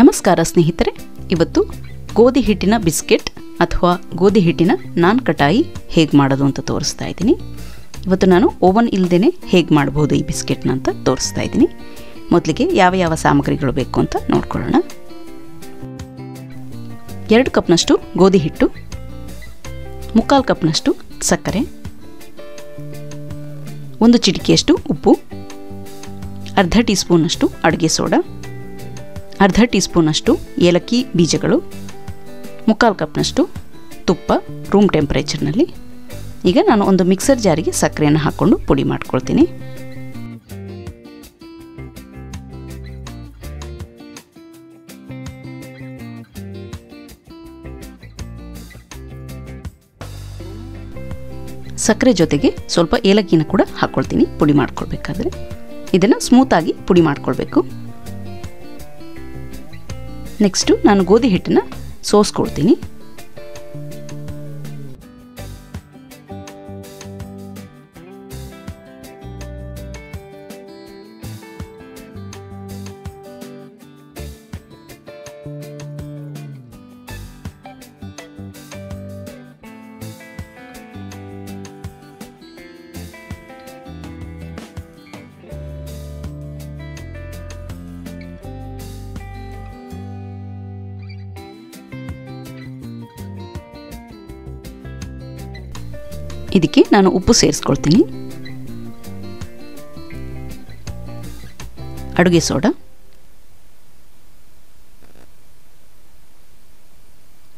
ನಮಸ್ಕಾರ ಸ್ನೇಹಿತರೆ. ಇವತ್ತು ಗೋಧಿ ಹಿಟ್ಟಿನ ಬಿಸ್ಕೆಟ್ ಅಥವಾ ಗೋಧಿ ಹಿಟ್ಟಿನ ನಾನ್ ಕಟಾಯಿ ಹೇಗೆ ಮಾಡೋದು ಅಂತ ತೋರಿಸ್ತಾ ಇದ್ದೀನಿ. ಇವತ್ತು ನಾನು ಓವನ್ ಇಲ್ಲದೇ ಹೇಗೆ ಮಾಡ್ಬೋದು ಈ ಬಿಸ್ಕೆಟ್ನ ಅಂತ ತೋರಿಸ್ತಾ ಇದ್ದೀನಿ. ಮೊದಲಿಗೆ ಯಾವ ಯಾವ ಸಾಮಗ್ರಿಗಳು ಬೇಕು ಅಂತ ನೋಡ್ಕೊಳ್ಳೋಣ. ಎರಡು ಕಪ್ನಷ್ಟು ಗೋಧಿ ಹಿಟ್ಟು, ಮುಕ್ಕಾಲು ಕಪ್ನಷ್ಟು ಸಕ್ಕರೆ, ಒಂದು ಚಿಟಿಕೆಯಷ್ಟು ಉಪ್ಪು, ಅರ್ಧ ಟೀ ಸ್ಪೂನಷ್ಟು ಅಡುಗೆ ಸೋಡಾ ಅರ್ಧ ಟೀ ಸ್ಪೂನಷ್ಟು ಏಲಕ್ಕಿ ಬೀಜಗಳು, ಮುಕ್ಕಾಲು ಕಪ್ನಷ್ಟು ತುಪ್ಪ ರೂಮ್ ಟೆಂಪ್ರೇಚರ್ನಲ್ಲಿ ಈಗ ನಾನು ಒಂದು ಮಿಕ್ಸರ್ ಜಾರಿಗೆ ಸಕ್ಕರೆಯನ್ನು ಹಾಕ್ಕೊಂಡು ಪುಡಿ ಮಾಡ್ಕೊಳ್ತೀನಿ. ಸಕ್ಕರೆ ಜೊತೆಗೆ ಸ್ವಲ್ಪ ಏಲಕ್ಕಿನ ಕೂಡ ಹಾಕ್ಕೊಳ್ತೀನಿ ಪುಡಿ ಮಾಡ್ಕೊಳ್ಬೇಕಾದ್ರೆ. ಇದನ್ನು ಸ್ಮೂತಾಗಿ ಪುಡಿ ಮಾಡ್ಕೊಳ್ಬೇಕು. ನೆಕ್ಸ್ಟು ನಾನು ಗೋಧಿ ಹಿಟ್ಟನ್ನು ಸೋಸ್ಕೊಳ್ತೀನಿ ಇದಕ್ಕೆ ನಾನು ಉಪ್ಪು ಸೇರಿಸ್ಕೊಳ್ತೀನಿ. ಅಡುಗೆ ಸೋಡಾ.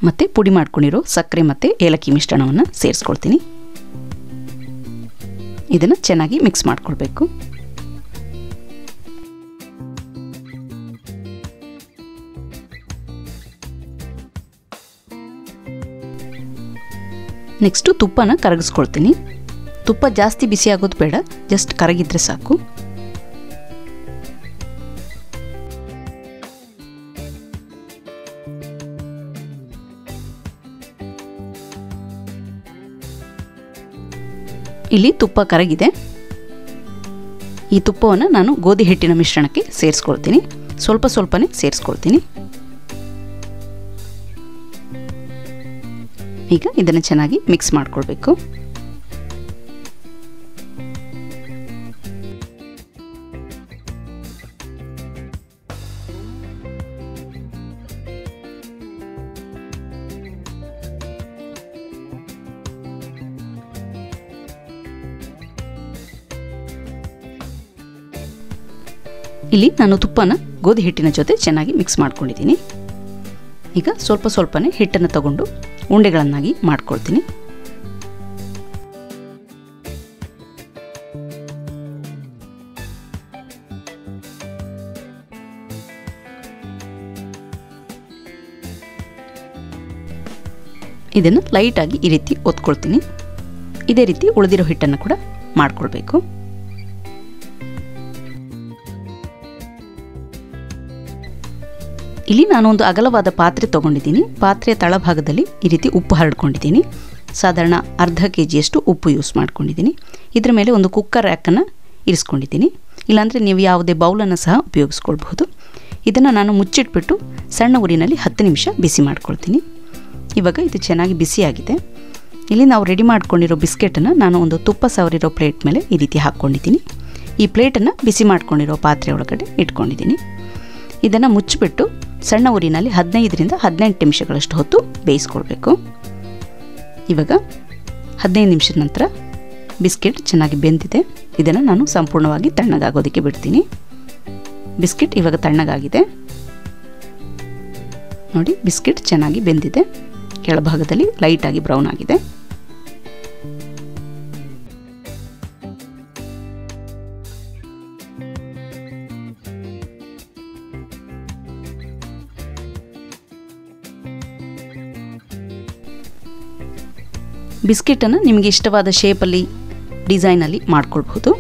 ಮತ್ತು ಪುಡಿ ಮಾಡ್ಕೊಂಡಿರೋ ಸಕ್ಕರೆ ಮತ್ತು ಏಲಕ್ಕಿ ಮಿಶ್ರಣವನ್ನು ಸೇರಿಸ್ಕೊಳ್ತೀನಿ. ಇದನ್ನು ಚೆನ್ನಾಗಿ ಮಿಕ್ಸ್ ಮಾಡ್ಕೊಳ್ಬೇಕು. ನೆಕ್ಸ್ಟು ತುಪ್ಪನ ಕರಗಿಸ್ಕೊಳ್ತೀನಿ. ತುಪ್ಪ ಜಾಸ್ತಿ ಬಿಸಿ ಆಗೋದು ಬೇಡ ಜಸ್ಟ್ ಕರಗಿದ್ರೆ ಸಾಕು. ಇಲ್ಲಿ ತುಪ್ಪ ಕರಗಿದೆ. ಈ ತುಪ್ಪವನ್ನು ನಾನು ಗೋಧಿ ಹಿಟ್ಟಿನ ಮಿಶ್ರಣಕ್ಕೆ ಸೇರಿಸ್ಕೊಳ್ತೀನಿ. ಸ್ವಲ್ಪ ಸ್ವಲ್ಪನೇ ಸೇರಿಸ್ಕೊಳ್ತೀನಿ. ಈಗ ಇದನ್ನು ಚೆನ್ನಾಗಿ ಮಿಕ್ಸ್ ಮಾಡ್ಕೊಳ್ಬೇಕು. ಇಲ್ಲಿ ನಾನು ತುಪ್ಪನ ಗೋಧಿ ಹಿಟ್ಟಿನ ಜೊತೆ ಚೆನ್ನಾಗಿ ಮಿಕ್ಸ್ ಮಾಡ್ಕೊಂಡಿದ್ದೀನಿ. ಈಗ ಸ್ವಲ್ಪ ಸ್ವಲ್ಪನೇ ಹಿಟ್ಟನ್ನು ತಗೊಂಡು ಉಂಡೆಗಳನ್ನಾಗಿ ಮಾಡ್ಕೊಳ್ತೀನಿ. ಇದನ್ನು ಲೈಟಾಗಿ ಈ ರೀತಿ ಒತ್ಕೊಳ್ತೀನಿ. ಇದೇ ರೀತಿ ಉಳಿದಿರೋ ಹಿಟ್ಟನ್ನು ಕೂಡ ಮಾಡ್ಕೊಳ್ಬೇಕು. ಇಲ್ಲಿ ನಾನು ಒಂದು ಅಗಲವಾದ ಪಾತ್ರೆ ತೊಗೊಂಡಿದ್ದೀನಿ. ಪಾತ್ರೆಯ ತಳಭಾಗದಲ್ಲಿ ಈ ರೀತಿ ಉಪ್ಪು ಹರಡ್ಕೊಂಡಿದ್ದೀನಿ. ಸಾಧಾರಣ ಅರ್ಧ ಕೆ ಜಿಯಷ್ಟು ಉಪ್ಪು ಯೂಸ್ ಮಾಡ್ಕೊಂಡಿದ್ದೀನಿ. ಇದರ ಮೇಲೆ ಒಂದು ಕುಕ್ಕರ್ ರ್ಯಾಕನ್ನು ಇರಿಸ್ಕೊಂಡಿದ್ದೀನಿ. ಇಲ್ಲಾಂದರೆ ನೀವು ಯಾವುದೇ ಬೌಲನ್ನು ಸಹ ಉಪಯೋಗಿಸ್ಕೊಳ್ಬಹುದು. ಇದನ್ನು ನಾನು ಮುಚ್ಚಿಟ್ಬಿಟ್ಟು ಸಣ್ಣ ಉರಿನಲ್ಲಿ ಹತ್ತು ನಿಮಿಷ ಬಿಸಿ ಮಾಡ್ಕೊಳ್ತೀನಿ. ಇವಾಗ ಇದು ಚೆನ್ನಾಗಿ ಬಿಸಿಯಾಗಿದೆ ಇಲ್ಲಿ ನಾವು ರೆಡಿ ಮಾಡ್ಕೊಂಡಿರೋ ಬಿಸ್ಕೆಟನ್ನು ನಾನು ಒಂದು ತುಪ್ಪ ಸವರಿರೋ ಪ್ಲೇಟ್ ಮೇಲೆ ಈ ರೀತಿ ಹಾಕ್ಕೊಂಡಿದ್ದೀನಿ. ಈ ಪ್ಲೇಟನ್ನು ಬಿಸಿ ಮಾಡ್ಕೊಂಡಿರೋ ಪಾತ್ರೆ ಒಳಗಡೆ ಇಟ್ಕೊಂಡಿದ್ದೀನಿ. ಇದನ್ನು ಮುಚ್ಚಿಬಿಟ್ಟು ಸಣ್ಣ ಊರಿನಲ್ಲಿ ಹದಿನೈದರಿಂದ ಹದಿನೆಂಟು ನಿಮಿಷಗಳಷ್ಟು ಹೊತ್ತು ಬೇಯಿಸ್ಕೊಳ್ಬೇಕು. ಇವಾಗ ಹದಿನೈದು ನಿಮಿಷದ ನಂತರ ಬಿಸ್ಕೆಟ್ ಚೆನ್ನಾಗಿ ಬೆಂದಿದೆ. ಇದನ್ನು ನಾನು ಸಂಪೂರ್ಣವಾಗಿ ತಣ್ಣಗಾಗೋದಕ್ಕೆ ಬಿಡ್ತೀನಿ. ಬಿಸ್ಕೆಟ್ ಇವಾಗ ತಣ್ಣಗಾಗಿದೆ. ನೋಡಿ, ಬಿಸ್ಕೆಟ್ ಚೆನ್ನಾಗಿ ಬೆಂದಿದೆ. ಕೆಳಭಾಗದಲ್ಲಿ ಲೈಟಾಗಿ ಬ್ರೌನ್ ಆಗಿದೆ. ಬಿಸ್ಕೆಟನ್ನು ನಿಮಗೆ ಇಷ್ಟವಾದ ಶೇಪಲ್ಲಿ ಡಿಸೈನಲ್ಲಿ ಮಾಡ್ಕೊಳ್ಬಹುದು.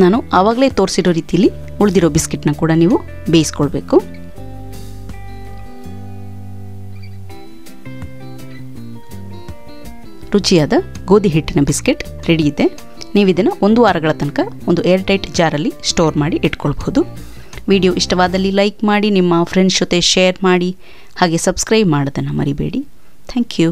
ನಾನು ಆವಾಗಲೇ ತೋರಿಸಿರೋ ರೀತಿಯಲ್ಲಿ ಉಳಿದಿರೋ ಬಿಸ್ಕೆಟ್ನ ಕೂಡ ನೀವು ಬೇಯಿಸ್ಕೊಳ್ಬೇಕು. ರುಚಿಯಾದ ಗೋಧಿ ಹಿಟ್ಟಿನ ಬಿಸ್ಕೆಟ್ ರೆಡಿ ಇದೆ. ನೀವು ಇದನ್ನು ಒಂದು ವಾರಗಳ ತನಕ ಒಂದು ಏರ್ ಟೈಟ್ ಜಾರಲ್ಲಿ ಸ್ಟೋರ್ ಮಾಡಿ ಇಟ್ಕೊಳ್ಬಹುದು. ವಿಡಿಯೋ ಇಷ್ಟವಾದಲ್ಲಿ ಲೈಕ್ ಮಾಡಿ, ನಿಮ್ಮ ಫ್ರೆಂಡ್ಸ್ ಜೊತೆ ಶೇರ್ ಮಾಡಿ, ಹಾಗೆ ಸಬ್ಸ್ಕ್ರೈಬ್ ಮಾಡೋದನ್ನು ಮರಿಬೇಡಿ. Thank you.